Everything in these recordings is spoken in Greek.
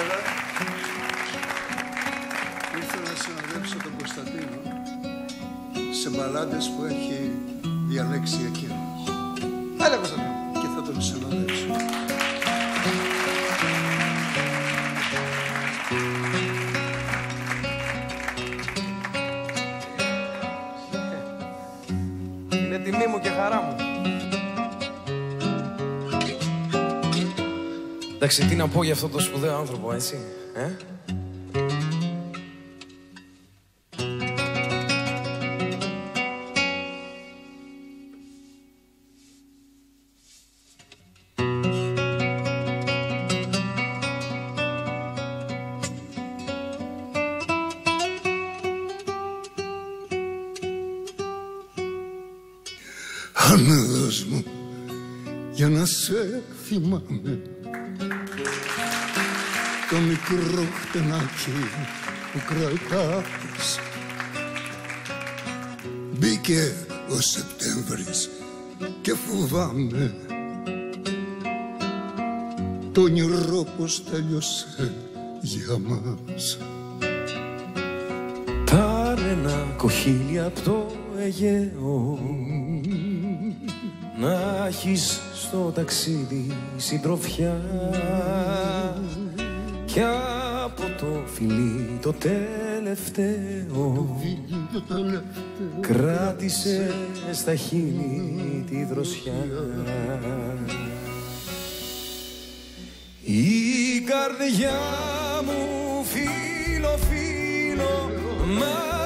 Καλημέρα. Ήρθα να συνοδεύσω τον Κωνσταντίνο σε μπαλάντες που έχει διαλέξει εκείνος. Εντάξει, τι να πω για αυτό το σπουδαίο άνθρωπο, έτσι, ε; Άνελος μου, για να σε θυμάμαι το μικρό χτενάκι που κρατάς. Μπήκε ο Σεπτέμβρης και φοβάμαι. Το όνειρο πως τέλειωσε για μας. Πάρε ένα κοχύλι από το Αιγαίο. Να έχεις στο ταξίδι συντροφιά Κι από το φιλί το τελευταίο Κράτησε στα χείλη τη δροσιά. Η καρδιά μου φίλο φίλο ματωμένη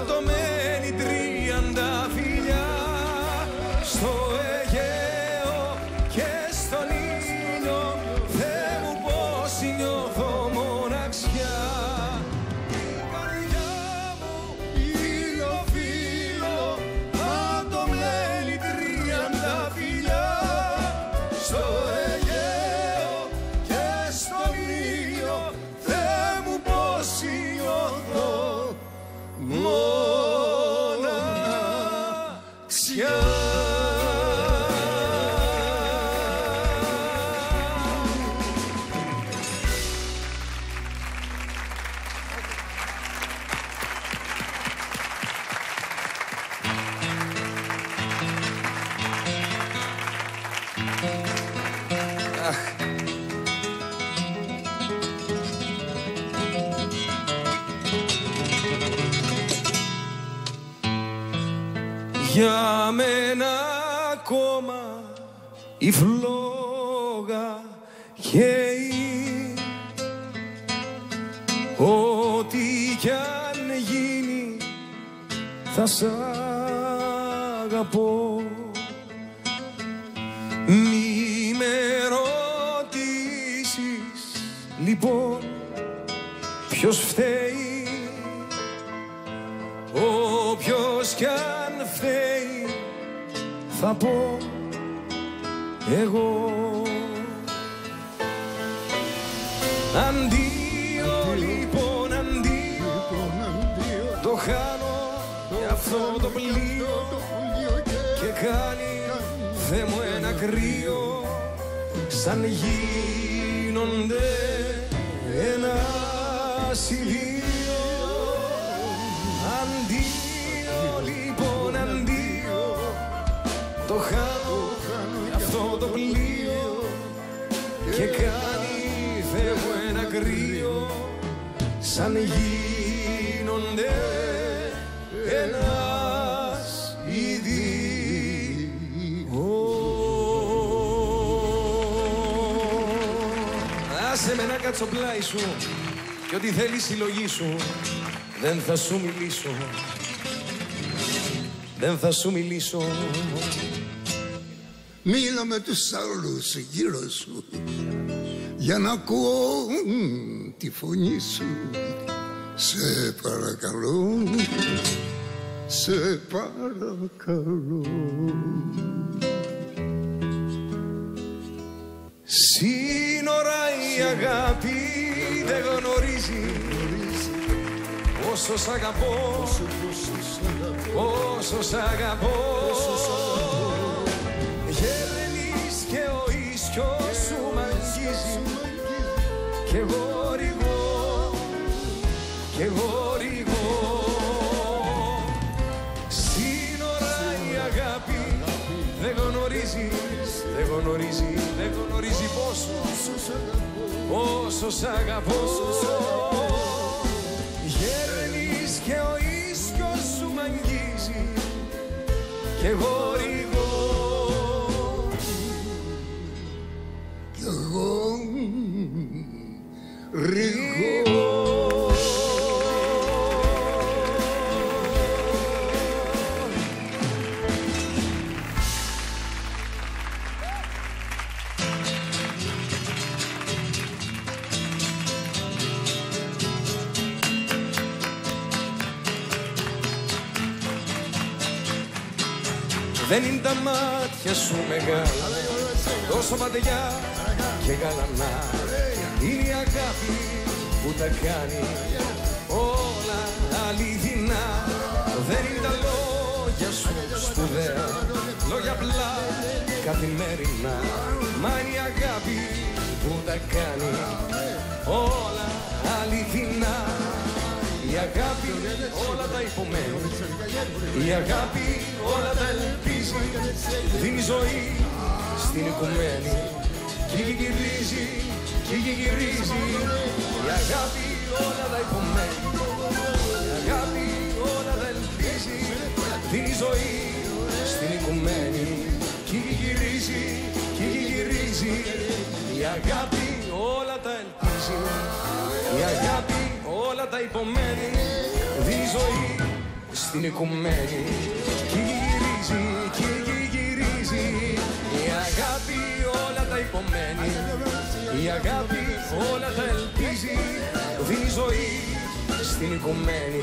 Για μένα ακόμα η φλόγα καίει. Ό,τι κι αν γίνει θα σ' αγαπώ. Μη με ρωτήσεις λοιπόν ποιος φταίει Όποιος κι αν φταίει θα πω εγώ. Αντίο λοιπόν αντίο Το χάνω για αυτό το πλοίο Και κάνει Θεέ μου ένα κρύο Σαν γίνονται ένα ή δύο Το χάνω για αυτό το πλοίο Και κάνει Θεέ μου ένα κρύο. Σαν γίνονται ένας ή δύο Άσε με να κάτσω πλάι σου και ό,τι θέλεις συλλογή σου δεν θα σου μιλήσω δεν θα σου μιλήσω Μίλα με τους άλλους γύρω σου για να ακούω μ, τη φωνή σου. Σε παρακαλώ, σε παρακαλώ. Σύνορα η αγάπη δεν γνωρίζει Όσο σ' αγαπώ, όσο σ' αγαπώ. Γελνείς και ο ίσιος σου μ' αγγίζει Κι εγώ ρηγώ. Και γορηγό Σύνορα η αγάπη δεν γνωρίζεις, δεν γνωρίζει, δεν γνωρίζει πόσο Πόσο σ' αγαπώ και γορηγό μάτια σου μεγάλα. Τόσο ματιά και γαλανά. Είναι η αγάπη που τα κάνει όλα αληθινά. Δεν είναι τα λόγια σου σπουδαία. Λόγια απλά καθημερινά. Μα είναι η αγάπη που τα κάνει όλα αληθινά. η αγάπη όλα τα υπομένει Η αγάπη όλα τα ελπίζει Δίνει ζωή στην οικουμένη. Κι γυρίζει, κι γυρίζει. Η αγάπη όλα τα υπομένει Η αγάπη όλα τα ελπίζει. Δίνει ζωή στην οικουμένη. Κι γυρίζει, κι γυρίζει. Η αγάπη όλα τα υπομένει Δίνει ζωή στην οικουμένη. Κι γυρίζει, κι γυρίζει. Η αγάπη όλα τα υπομένει Η αγάπη όλα τα ελπίζει. Δίνει ζωή στην οικουμένη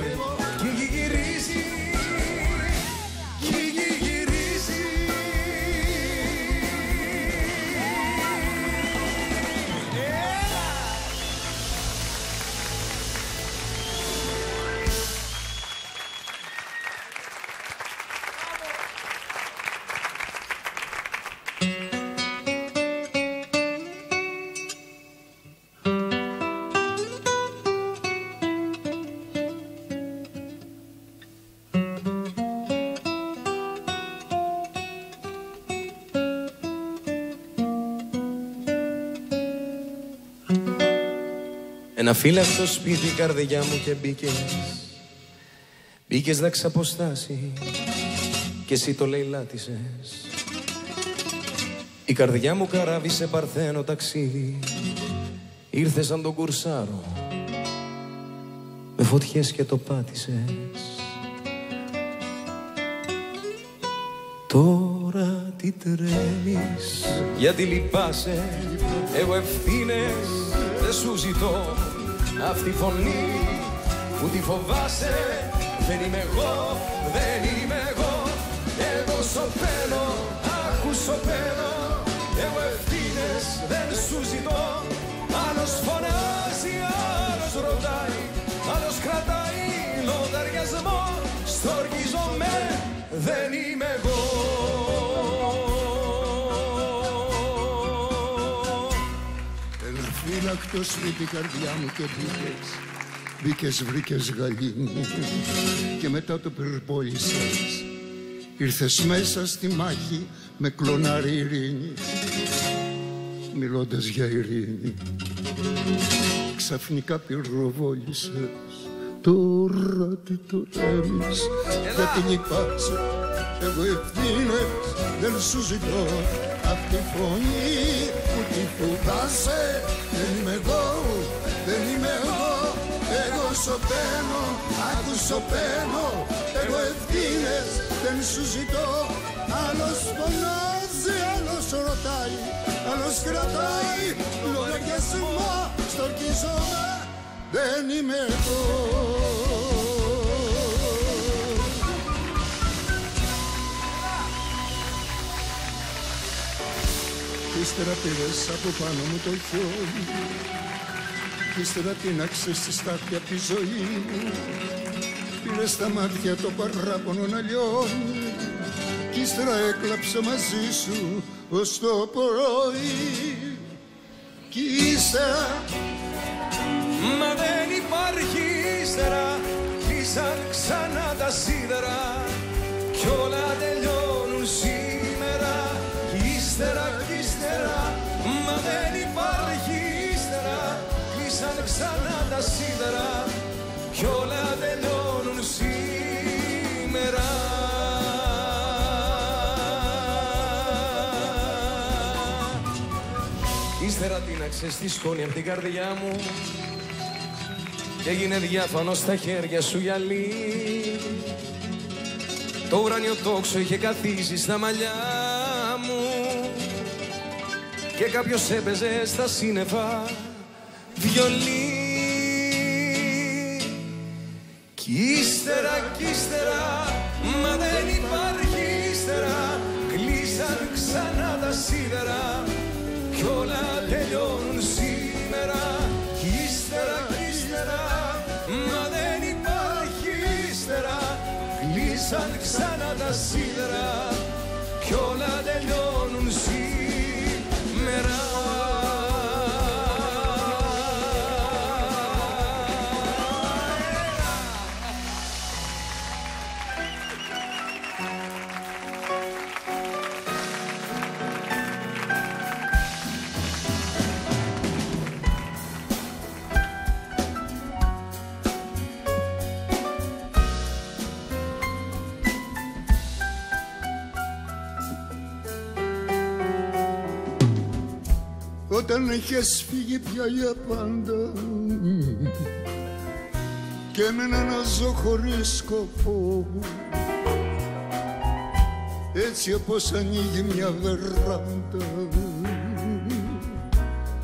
Ένα φύλακτο σπίτι η καρδιά μου και μπήκες. Μπήκες να ξαποστάσει και εσύ το λαιλάτισες. Η καρδιά μου καράβει σε παρθένο ταξίδι. Ήρθες σαν τον κουρσάρο Με φωτιές και το πάτησες. Τώρα τι τρέμεις Γιατί λυπάσαι Εγώ ευθύνες δεν σου ζητώ Αυτή η φωνή που τη φοβάσαι Δεν είμαι εγώ, δεν είμαι εγώ. Εγώ σωπαίνω, άκου σωπαίνω. Εγώ ευθύνες δεν σου ζητώ. Άλλος φωνάζει, άλλος ρωτάει. Άλλος κρατάει λογαριασμό. Στοργίζομαι, δεν είμαι εγώ Ένα φύλακτο σπίτι καρδιά μου και μπήκες. Μπήκες βρήκες γαλήνη. Και μετά το πυρπόλησες Ήρθες μέσα στη μάχη με κλονάρι ειρήνη Μιλώντας για ειρήνη. Ξαφνικά πυροβόλησες Τώρα τι το ρέμεις Γιατί λυπάσαι Εγώ ευθύνες δεν σου ζητώ. Αυτή η φωνή που τη φοβάσαι Δεν είμαι εγώ, δεν είμαι εγώ. Εγώ σωπαίνω, άκου σωπαίνω. Εγώ ευθύνες δεν σου ζητώ. Άλλος φωνάζει, άλλος ρωτάει Άλλος κρατάει. Λογαριασμό Στορκίζομαι, δεν είμαι εγώ ύστερα πήρες από πάνω μου το χιόνι Κι ύστερα τίναξες στη στάθια τη ζωή μου Πήρες στα μάτια το παράπονο να λιώνει Κι ύστερα έκλαψα μαζί σου ως το πρωί. Κι ύστερα Μα δεν υπάρχει ύστερα ξανά σίδερα κι όλα τελειώνουν σήμερα. Ύστερα τίναξε στη σκόνη από την καρδιά μου και έγινε διάφανος στα χέρια σου γυαλί. Το ουράνιο τόξο είχε καθίσει στα μαλλιά μου και κάποιος έπαιζε στα σύννεφα βιολί κι ύστερα κι ύστερα μα δεν υπάρχει ύστερα. Κλείσαν ξανά τα σίδερα κι όλα τελειώνουν σήμερα. Κι ύστερα κι ύστερα μα δεν υπάρχει ύστερα. Κλείσαν ξανά τα σίδερα κι όλα τελειώνουν σήμερα Όταν έχεις φύγει πια για πάντα. Και έμενα να ζω χωρίς σκοπό. Έτσι όπως ανοίγει μια βεράντα.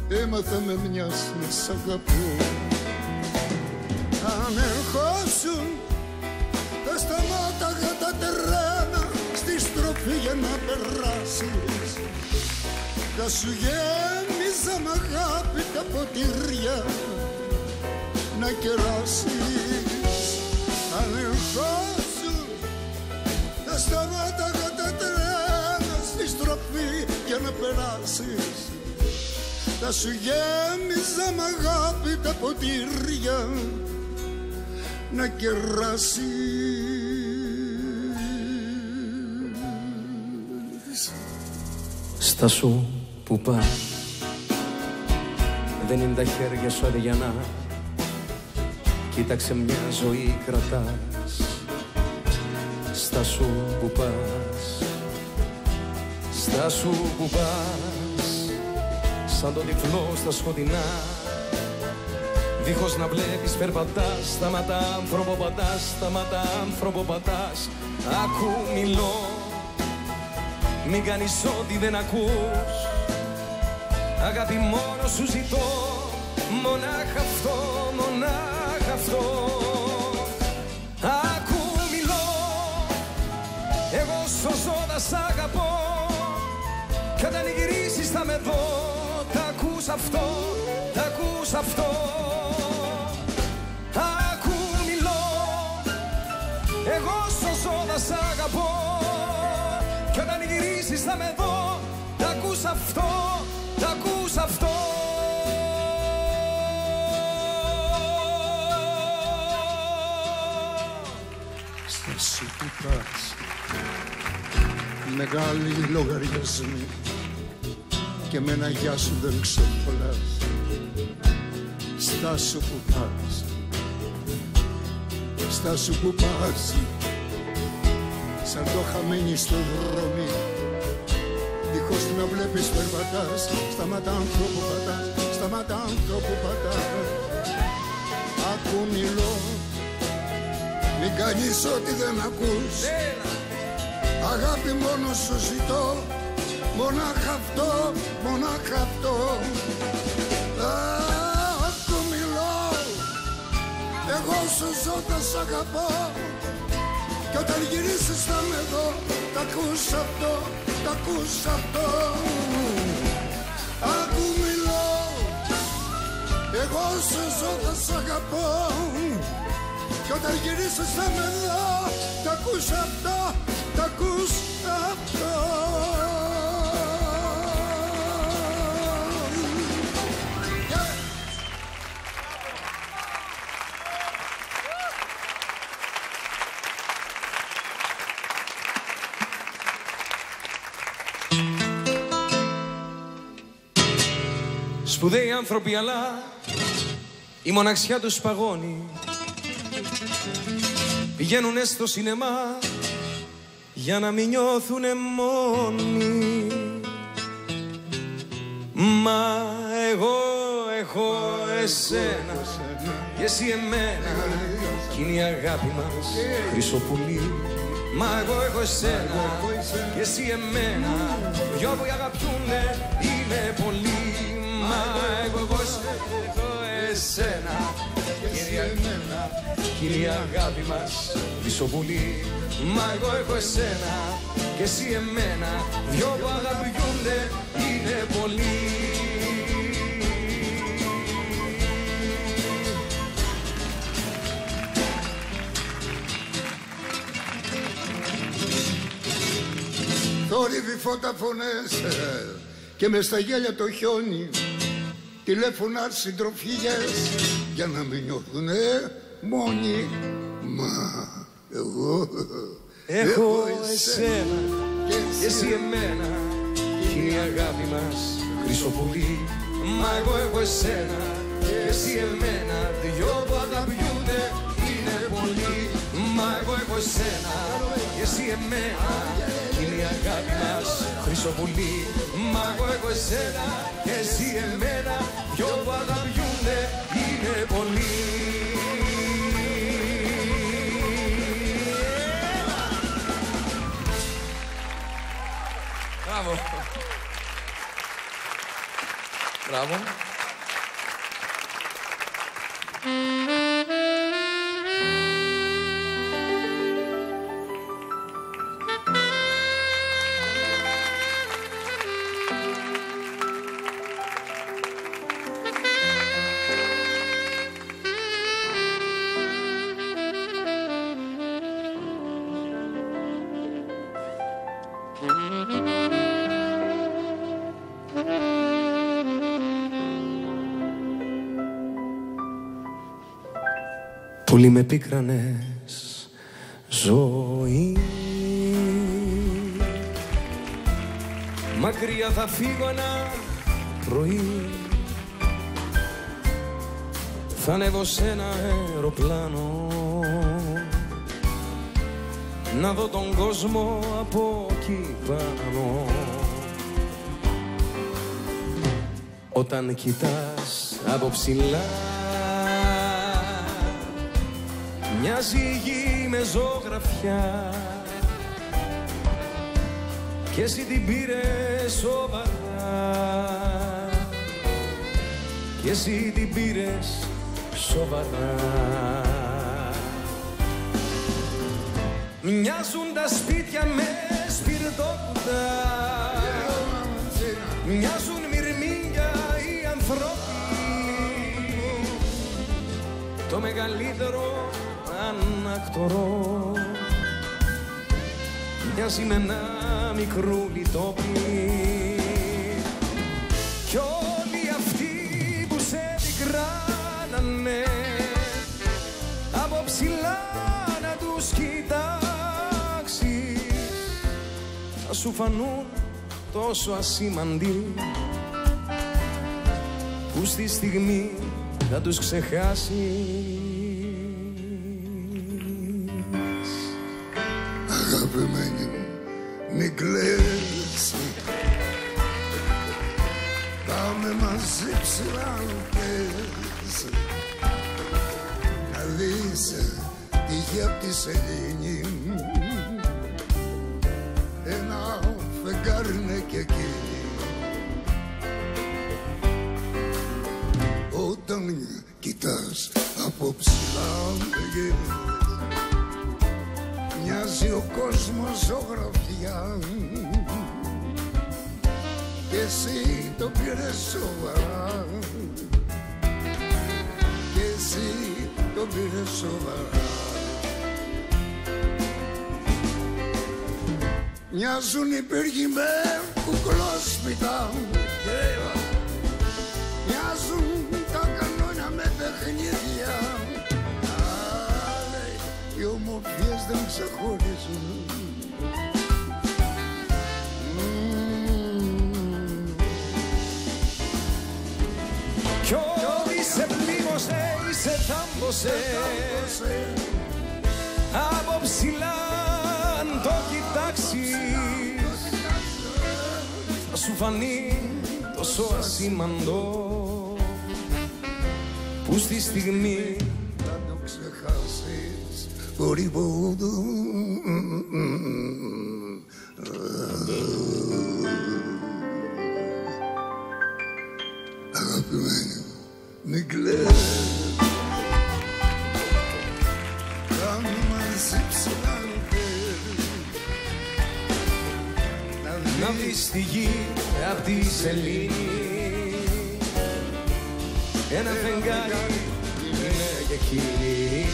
Έμαθα με μιας να σ' αγαπώ. Αν ερχόσουν θα σταμάταγα τα τρένα στη στροφή για να περάσεις θα σου γέμιζα μ' αγάπη τα ποτήρια. Να κεράσεις αν ερχόσουν θα σταμάταγα τα τρένα στη στροφή για να περάσεις. Θα σου γέμιζα μ' αγάπη τα ποτήρια. Να κεράσεις Στάσου που πας. Δεν είναι τα χέρια σου αδιανά Κοίταξε μια ζωή κρατάς. Στάσου που πας. Στάσου που πας. Σαν τον τυφλό στα σκοτεινά. Δίχως να βλέπεις περπατάς. Σταματά άνθρωπο πατάς Σταματά άνθρωπο πατάς Ακού μιλώ. Μην κάνεις ό,τι δεν ακούς Αγάπη μόνο σου ζητώ. Μονάχα αυτό, μονάχα αυτό. Ακού μιλώ. Εγώ στο ζώνα σ' αγαπώ. Κι όταν γυρίσεις θα με δω. Τα ακούς αυτό, τα ακούς αυτό. Ακού μιλώ. Εγώ στο ζώνα σ' αγαπώ. Κι όταν γυρίσεις θα με δω. Τα ακούς αυτό, τα ακούς αυτό. Στάσου που πας Μεγάλοι λογαριασμοί. Και με ένα γεια σου δεν ξεπλάς Στάσου που πας. Στάσου που πας. Σαν το χαμένοι στο δρόμι Δίχως να βλέπεις περπατάς. Σταματά άνθρωπο πατάς. Σταματά άνθρωπο πατάς. Ακού μιλώ Μην κάνεις ό,τι δεν ακούς. Αγάπη μόνο σου ζητώ. Μονάχα αυτό, μονάχα αυτό. Ακού μιλώ Εγώ σου ζω θα σ' αγαπώ. Κι όταν γυρίσεις θα με δω. Τ' ακούς αυτό, τ' ακούς αυτό. Άκου μιλώ. Εγώ σε ζω θα σ' αγαπώ. Κι όταν γυρίσεις θα με δω Τ' ακούς αυτό, τ' ακούς αυτό άνθρωποι αλλά η μοναξιά τους παγώνει. Πηγαίνουνε στο σινεμά για να μην νιώθουνε μόνοι. Μα εγώ έχω εσένα και εσύ εμένα. Κι είναι η αγάπη μας. Χρυσοπουλή. Μα εγώ έχω εσένα και εσύ εμένα. Δυο που αγαπιούνται είναι πολύ Μα εγώ έχω εσένα και εμένα κι είναι η αγάπη μας. Χρυσοπουλή Μα εγώ έχω εσένα και εσύ εμένα. Δυο που αγαπιούνται είναι πολύ θόρυβοι φώτα φωνές και μες στα γέλια το χιόνι τηλέφωνα συντροφιές για να μην νιώθουνε μόνοι. Μα εγώ Έχω εσένα και εσύ εμένα. Κι είναι η αγάπη μας. Χρυσοπουλή Μα εγώ έχω εσένα και εσύ εμένα. Δυο που αγαπιούνται είναι πολύ Μα εγώ έχω εσένα και εσύ εμένα. κι είναι η αγάπη μας χρυσοπουλή Μα εγώ έχω εσένα και εσύ εμένα δυο που αγαπιούνται είναι πολύ Μπράβο. Μπράβο. Πολύ με πίκρανες ζωή. Μακριά θα φύγω ένα πρωί. Θα ανέβω σε ένα αεροπλάνο. Να δω τον κόσμο από εκεί πάνω Όταν κοιτάς από ψηλά Μοιάζει η γη με ζωγραφιά. Και εσύ την πήρες σοβαρά. Και εσύ την πήρες σοβαρά. Μοιάζουν τα σπίτια με σπιρτόκουτα Μοιάζουν μυρμήγκια οι ανθρώποι. Το μεγαλύτερο ανακτορό μοιάζει με ένα μικρούλι τόπι σου φανούν τόσο ασήμαντοι που στη στιγμή θα τους ξεχάσεις φεγγάρι είναι και εκείνη. Όταν κοιτάς από ψηλά μεγέθη Μοιάζει ο κόσμος ζωγραφιά. Και εσύ το πήρες σοβαρά. Και εσύ το πήρες σοβαρά Μοιάζουν οι πύργοι με κουκλόσπιτα Μοιάζουν τα κανόνια με παιχνίδια. Οι ομορφιές δεν ξεχωρίζουν. Κι όλοι σε πλήγωσε ή σε θάμπωσε από ψηλά αν το κοιτάξεις θα σου φανεί τόσο ασήμαντο που στη στιγμή να το ξεχάσεις. Μπορεί πόδου Αγαπημένη μου, μην κλαις να δεις τη γη απ' τη σελήνη ένα φεγγάρι είναι και εκείνη